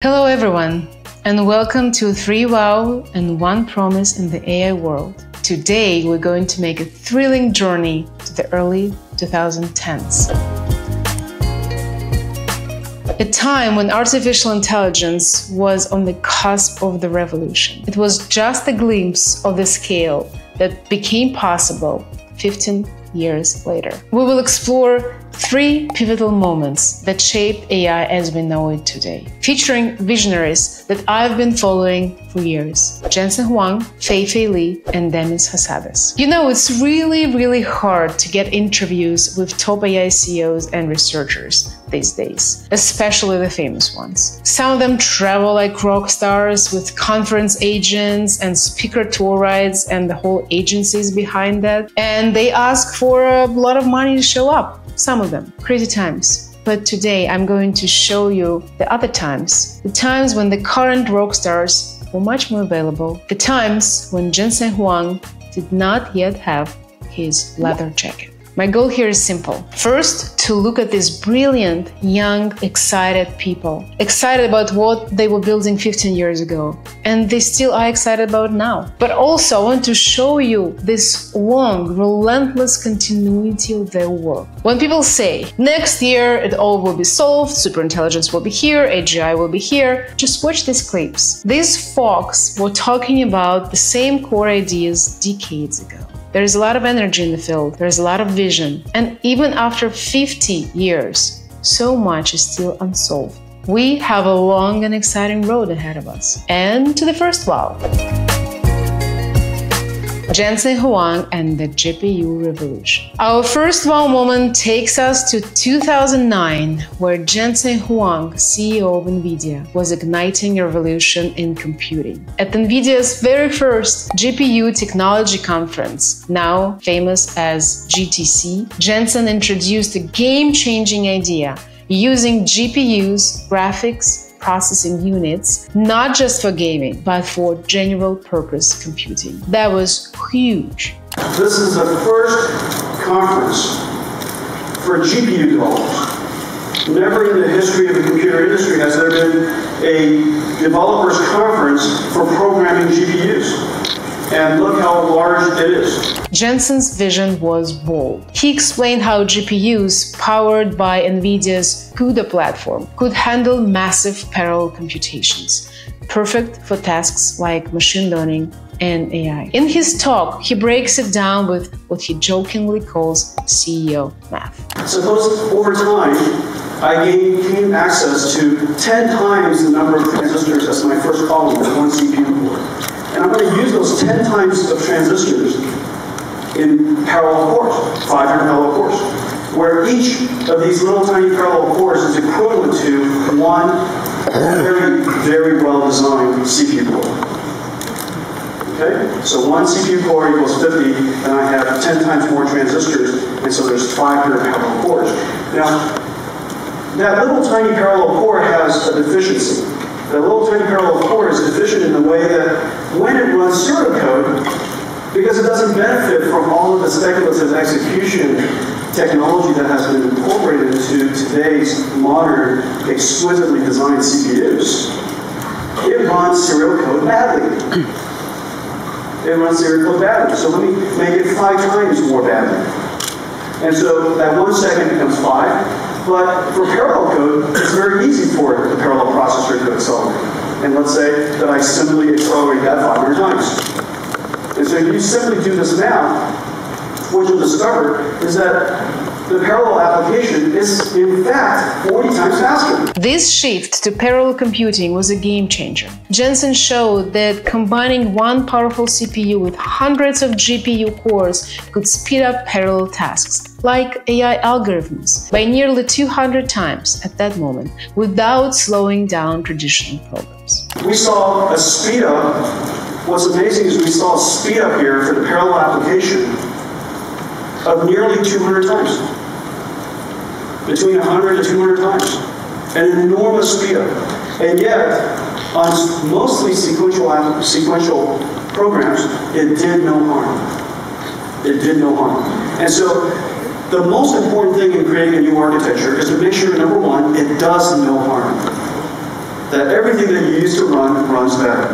Hello, everyone, and welcome to 3 Wow and 1 Promise in the AI world. Today, we're going to make a thrilling journey to the early 2010s. A time when artificial intelligence was on the cusp of the revolution. It was just a glimpse of the scale that became possible 15 years later. We will explore three pivotal moments that shaped AI as we know it today, featuring visionaries that I've been following for years Jensen Huang, Fei Fei Li, and Demis Hassabis. You know, it's really, really hard to get interviews with top AI CEOs and researchers these days, especially the famous ones. Some of them travel like rock stars with conference agents and speaker tour rides and the whole agencies behind that. And they ask for a lot of money to show up. Some of them. Crazy times. But today I'm going to show you the other times. The times when the current rock stars were much more available. The times when Jensen Huang did not yet have his leather jacket. My goal here is simple. First, to look at these brilliant, young, excited people. Excited about what they were building 15 years ago. And they still are excited about now. But also, I want to show you this long, relentless continuity of their work. When people say, next year it all will be solved, superintelligence will be here, AGI will be here, just watch these clips. These folks were talking about the same core ideas decades ago. There is a lot of energy in the field, there is a lot of vision, and even after 50 years, so much is still unsolved. We have a long and exciting road ahead of us. And to the first wow. Jensen Huang and the GPU revolution. Our first wow moment takes us to 2009, where Jensen Huang, CEO of NVIDIA, was igniting a revolution in computing. At NVIDIA's very first GPU technology conference, now famous as GTC, Jensen introduced a game-changing idea using GPUs, graphics, processing units, not just for gaming, but for general purpose computing. That was huge. This is the first conference for GPU developers. Never in the history of the computer industry has there been a developers conference for programming GPUs. And look how large it is. Jensen's vision was bold. He explained how GPUs powered by NVIDIA's CUDA platform could handle massive parallel computations, perfect for tasks like machine learning and AI. In his talk, he breaks it down with what he jokingly calls CEO math. Suppose over time, I gain access to 10 times the number of transistors as my first column with one CPU board. And I'm going to use those 10 times of transistors in parallel cores, 500 parallel cores, where each of these little tiny parallel cores is equivalent to one very, very well-designed CPU core. Okay? So one CPU core equals 50, and I have 10 times more transistors, and so there's 500 parallel cores. Now, that little tiny parallel core has a deficiency. The little tiny parallel core is deficient in the way that when it runs pseudocode, because it doesn't benefit from all of the speculative execution technology that has been incorporated into today's modern, exquisitely designed CPUs, it runs serial code badly. It runs serial code badly. So let me make it five times more badly. And so that one second becomes five, but for parallel code, it's very easy for the parallel processor to accelerate. And let's say that I simply accelerate that 500 times. And so if you simply do this math, what you'll discover is that the parallel application is in fact 40 times faster. This shift to parallel computing was a game changer. Jensen showed that combining one powerful CPU with hundreds of GPU cores could speed up parallel tasks, like AI algorithms, by nearly 200 times at that moment, without slowing down traditional programs. We saw a speed up. What's amazing is we saw a speed up here for the parallel application of nearly 200 times between 100 and 200 times. An enormous up. And yet, on mostly sequential, sequential programs, it did no harm. It did no harm. And so, the most important thing in creating a new architecture is to make sure, number one, it does no harm. that everything that you used to run runs better.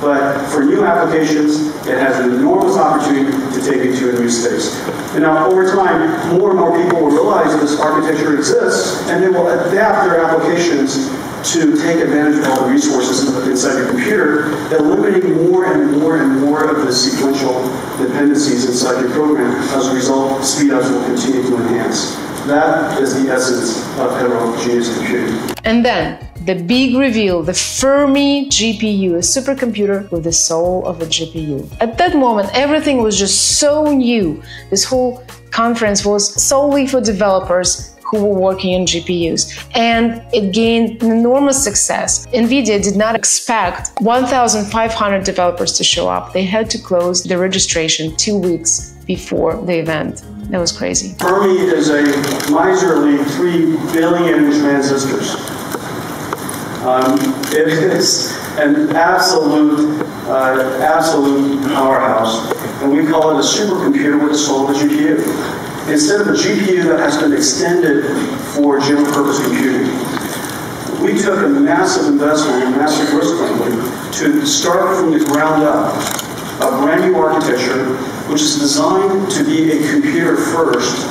But for new applications, it has an enormous opportunity to take it to a new space. And now, over time, more and more people will realize this architecture exists, and they will adapt their applications to take advantage of all the resources inside your computer, eliminating more and more and more of the sequential dependencies inside your program. As a result, speedups will continue to enhance. That is the essence of heterogeneous computing. And then the big reveal, the Fermi GPU, a supercomputer with the soul of a GPU. At that moment, everything was just so new. This whole conference was solely for developers who were working on GPUs. And it gained enormous success. NVIDIA did not expect 1,500 developers to show up. They had to close the registration two weeks before the event. That was crazy. Fermi is a miserly 3 billion transistors. Um, it is an absolute, uh, absolute powerhouse. And we call it a supercomputer with a a GPU instead of a GPU that has been extended for general purpose computing. We took a massive investment and massive risk to start from the ground up a brand new architecture which is designed to be a computer first,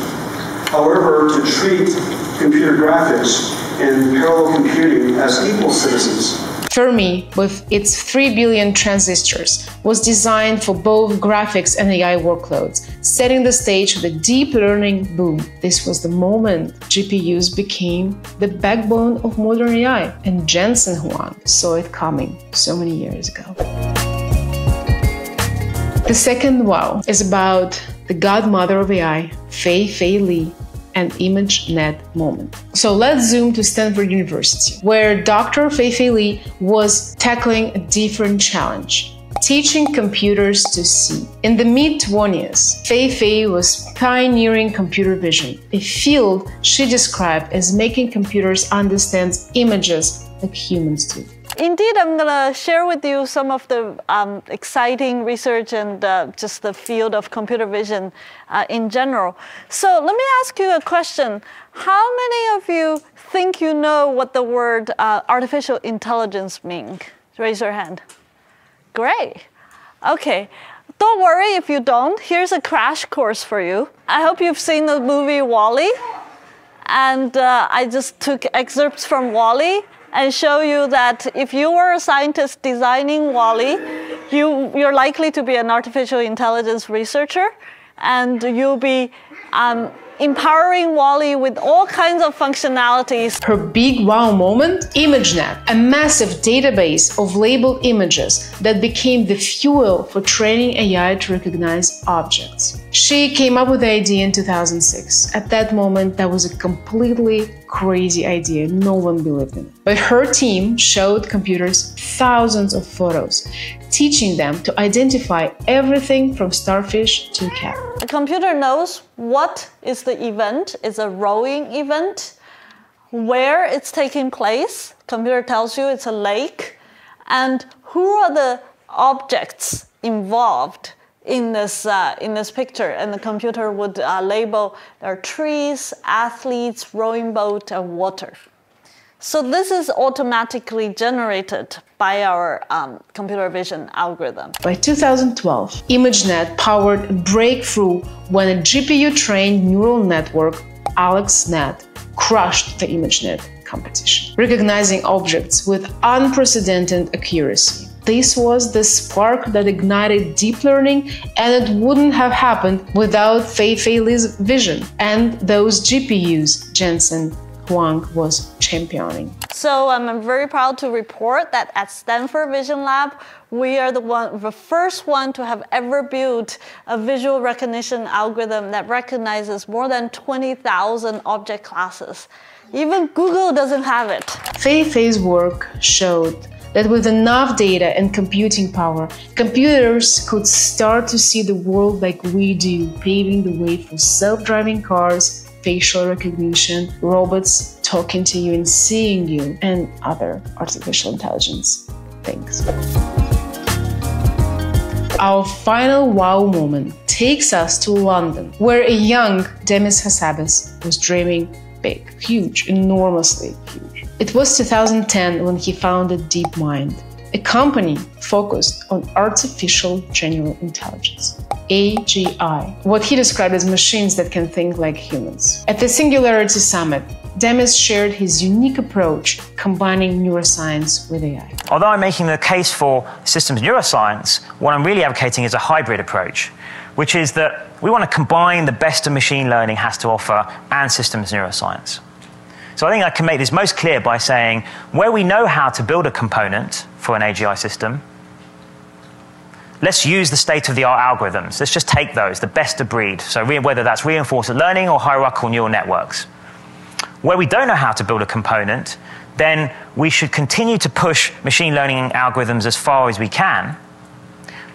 however, to treat computer graphics and parallel computing as equal citizens Fermi, with its 3 billion transistors, was designed for both graphics and AI workloads, setting the stage for the deep learning boom. This was the moment GPUs became the backbone of modern AI, and Jensen Huang saw it coming so many years ago. The second wow is about the godmother of AI, Fei Fei Li, and ImageNet moment. So let's zoom to Stanford University, where Dr. Fei-Fei Li was tackling a different challenge teaching computers to see. In the mid 20s, Fei Fei was pioneering computer vision, a field she described as making computers understand images like humans do. Indeed, I'm going to share with you some of the um, exciting research and uh, just the field of computer vision uh, in general. So let me ask you a question. How many of you think you know what the word uh, artificial intelligence means? Raise your hand. Great. Okay. Don't worry if you don't. Here's a crash course for you. I hope you've seen the movie WALL-E. And uh, I just took excerpts from WALL-E and show you that if you were a scientist designing WALL-E, you, you're likely to be an artificial intelligence researcher, and you'll be um, empowering WALL-E with all kinds of functionalities. Her big wow moment? ImageNet, a massive database of labeled images that became the fuel for training AI to recognize objects. She came up with the idea in 2006. At that moment, that was a completely crazy idea. No one believed in it. But her team showed computers thousands of photos, teaching them to identify everything from starfish to cat. The computer knows what is the event, it's a rowing event, where it's taking place. Computer tells you it's a lake, and who are the objects involved in this, uh, in this picture. And the computer would uh, label there are trees, athletes, rowing boat, and water. So this is automatically generated by our um, computer vision algorithm. By 2012, ImageNet powered a breakthrough when a GPU-trained neural network, AlexNet, crushed the ImageNet competition, recognizing objects with unprecedented accuracy. This was the spark that ignited deep learning, and it wouldn't have happened without Fei Fei Li's vision and those GPUs Jensen Huang was championing. So um, I'm very proud to report that at Stanford Vision Lab, we are the one, the first one to have ever built a visual recognition algorithm that recognizes more than 20,000 object classes. Even Google doesn't have it. Fei Fei's work showed that with enough data and computing power, computers could start to see the world like we do, paving the way for self driving cars, facial recognition, robots talking to you and seeing you, and other artificial intelligence things. Our final wow moment takes us to London, where a young Demis Hassabis was dreaming big, huge, enormously huge. It was 2010 when he founded DeepMind, a company focused on artificial general intelligence. AGI, what he described as machines that can think like humans. At the Singularity Summit, Demis shared his unique approach combining neuroscience with AI. Although I'm making the case for systems neuroscience, what I'm really advocating is a hybrid approach, which is that we want to combine the best of machine learning has to offer and systems neuroscience. So I think I can make this most clear by saying where we know how to build a component for an AGI system, let's use the state of the art algorithms. Let's just take those, the best of breed. So whether that's reinforcement learning or hierarchical neural networks. Where we don't know how to build a component, then we should continue to push machine learning algorithms as far as we can.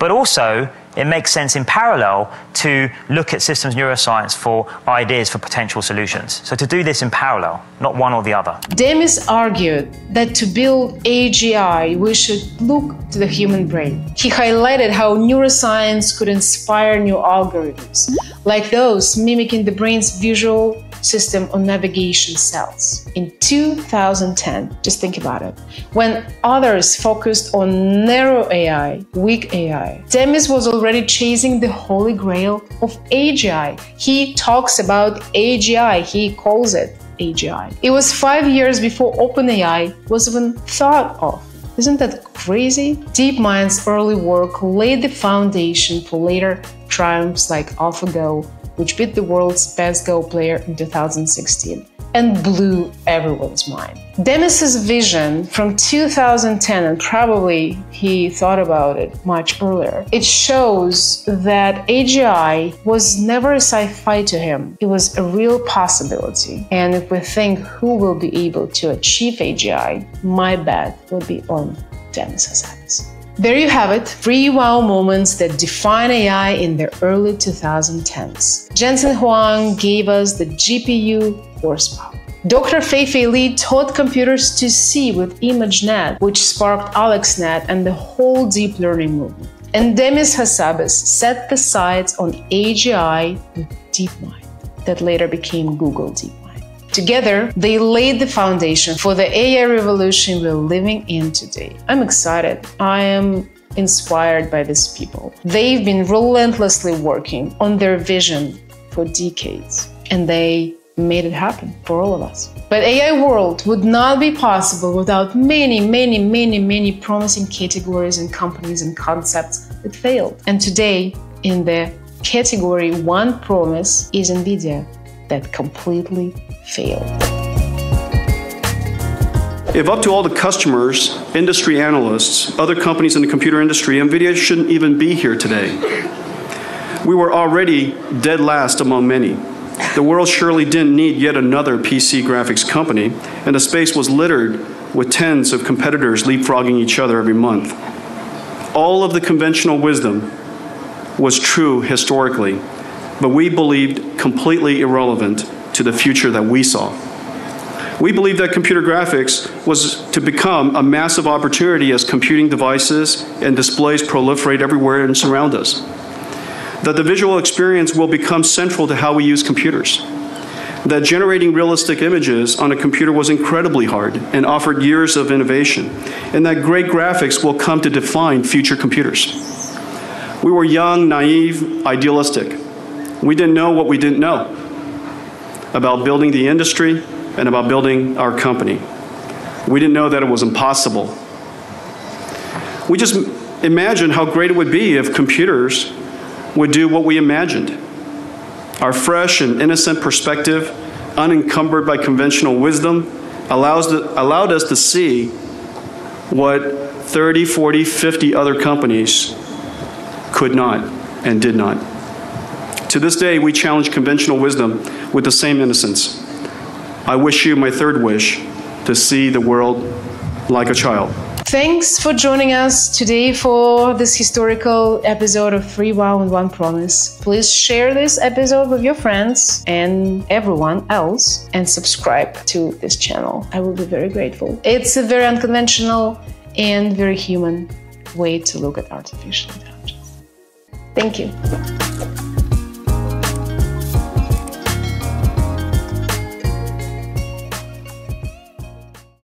But also, it makes sense in parallel to look at systems neuroscience for ideas for potential solutions. So to do this in parallel, not one or the other. Demis argued that to build AGI, we should look to the human brain. He highlighted how neuroscience could inspire new algorithms, like those mimicking the brain's visual system on navigation cells. In 2010, just think about it, when others focused on narrow AI, weak AI, Demis was already chasing the holy grail of AGI. He talks about AGI, he calls it AGI. It was five years before OpenAI was even thought of. Isn't that crazy? DeepMind's early work laid the foundation for later triumphs like AlphaGo which beat the world's best Go player in 2016 and blew everyone's mind. Demis's vision from 2010, and probably he thought about it much earlier, it shows that AGI was never a sci-fi to him. It was a real possibility. And if we think who will be able to achieve AGI, my bet would be on Demis Hassabis. There you have it, three wow moments that define AI in the early 2010s. Jensen Huang gave us the GPU horsepower. Dr. Fei-Fei Li taught computers to see with ImageNet, which sparked AlexNet and the whole deep learning movement. And Demis Hassabis set the sights on AGI with DeepMind, that later became Google DeepMind. Together, they laid the foundation for the AI revolution we're living in today. I'm excited. I am inspired by these people. They've been relentlessly working on their vision for decades, and they made it happen for all of us. But AI world would not be possible without many, many, many, many promising categories and companies and concepts that failed. And today, in the category one promise is NVIDIA that completely failed. If up to all the customers, industry analysts, other companies in the computer industry, NVIDIA shouldn't even be here today. We were already dead last among many. The world surely didn't need yet another PC graphics company, and the space was littered with tens of competitors leapfrogging each other every month. All of the conventional wisdom was true historically, but we believed completely irrelevant to the future that we saw. We believed that computer graphics was to become a massive opportunity as computing devices and displays proliferate everywhere and surround us. That the visual experience will become central to how we use computers. That generating realistic images on a computer was incredibly hard and offered years of innovation, and that great graphics will come to define future computers. We were young, naive, idealistic. We didn't know what we didn't know about building the industry and about building our company. We didn't know that it was impossible. We just imagined how great it would be if computers would do what we imagined. Our fresh and innocent perspective, unencumbered by conventional wisdom, allows allowed us to see what 30, 40, 50 other companies could not and did not. To this day, we challenge conventional wisdom with the same innocence. I wish you my third wish to see the world like a child. Thanks for joining us today for this historical episode of Three Wow and One Promise. Please share this episode with your friends and everyone else and subscribe to this channel. I will be very grateful. It's a very unconventional and very human way to look at artificial intelligence. Thank you.